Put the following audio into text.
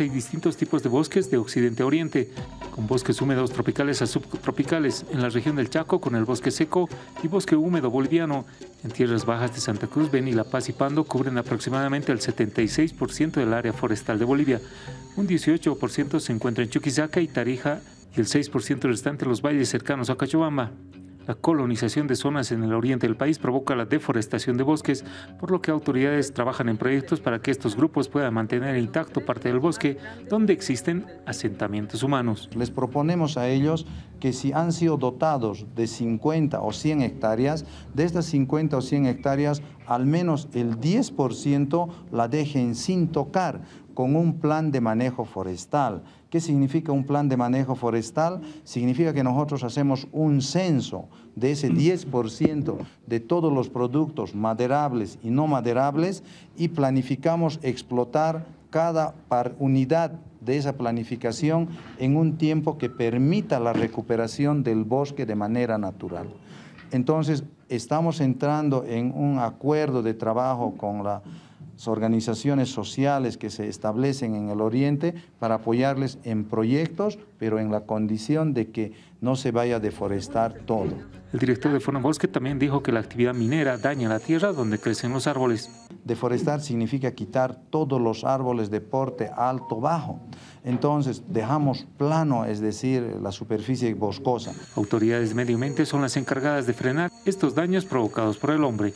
hay distintos tipos de bosques de occidente a oriente, con bosques húmedos tropicales a subtropicales, en la región del Chaco con el bosque seco y bosque húmedo boliviano. En tierras bajas de Santa Cruz, Beni, La Paz y Pando cubren aproximadamente el 76% del área forestal de Bolivia. Un 18% se encuentra en Chuquisaca y Tarija y el 6% restante en los valles cercanos a Cachabamba. La colonización de zonas en el oriente del país provoca la deforestación de bosques, por lo que autoridades trabajan en proyectos para que estos grupos puedan mantener intacto parte del bosque donde existen asentamientos humanos. Les proponemos a ellos que si han sido dotados de 50 o 100 hectáreas, de estas 50 o 100 hectáreas, al menos el 10% la dejen sin tocar con un plan de manejo forestal. ¿Qué significa un plan de manejo forestal? Significa que nosotros hacemos un censo de ese 10% de todos los productos maderables y no maderables y planificamos explotar cada unidad de esa planificación en un tiempo que permita la recuperación del bosque de manera natural. Entonces, estamos entrando en un acuerdo de trabajo con la organizaciones sociales que se establecen en el Oriente para apoyarles en proyectos, pero en la condición de que no se vaya a deforestar todo. El director de Fonabosque también dijo que la actividad minera daña la tierra donde crecen los árboles. Deforestar significa quitar todos los árboles de porte alto bajo. Entonces dejamos plano, es decir, la superficie boscosa. Autoridades de medio ambiente son las encargadas de frenar estos daños provocados por el hombre.